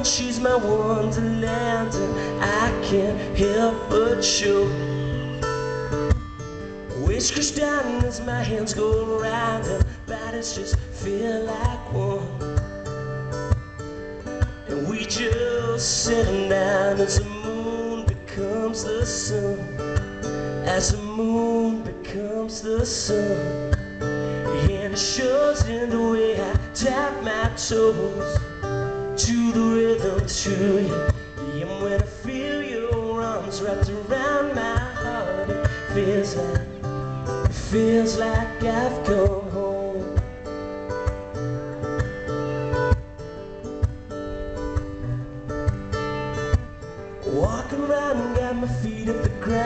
and she's my wonderland, and I can't help but show. Whiskers down as my hands go around, and bodies just feel like one. And we just sit down as the moon becomes the sun, as the moon becomes the sun. And it shows in the way I tap my toes to the rhythm to you. When I feel your arms wrapped around my heart, it feels like, it feels like I've come home. Walking around, and got my feet up the ground,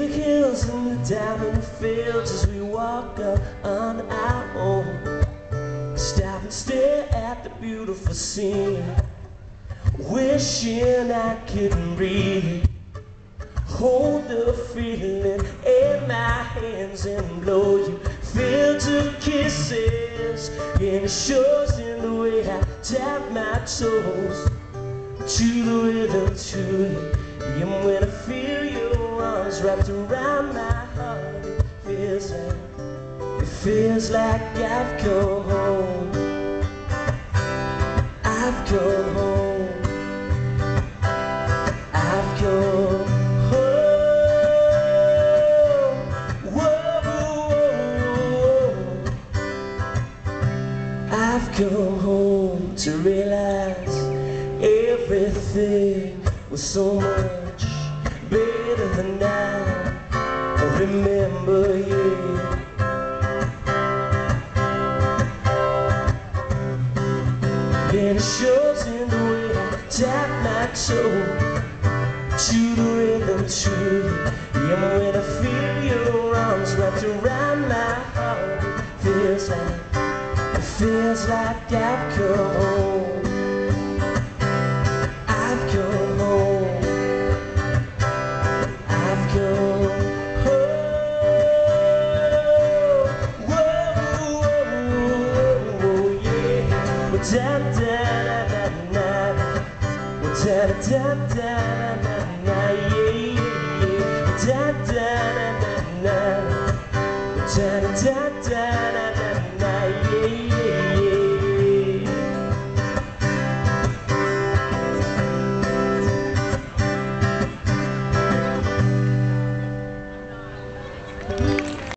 the hills and the diamond fields as we walk up on our own. Stop and stare at the beautiful scene, wishing I couldn't breathe. Hold the feeling in my hands and blow you filled to kisses. And it shows in the way I tap my toes to the rhythm to you. Wrapped around my heart, it feels like, it feels like I've come home. I've come home. I've come home. Whoa, whoa, whoa. I've come home to realize everything was so much better than remember you. And it shows in the way I tap my toe to the rhythm you. And when I feel your arms wrapped around my heart, it feels like, it feels like I've come home. Well, da da da da da.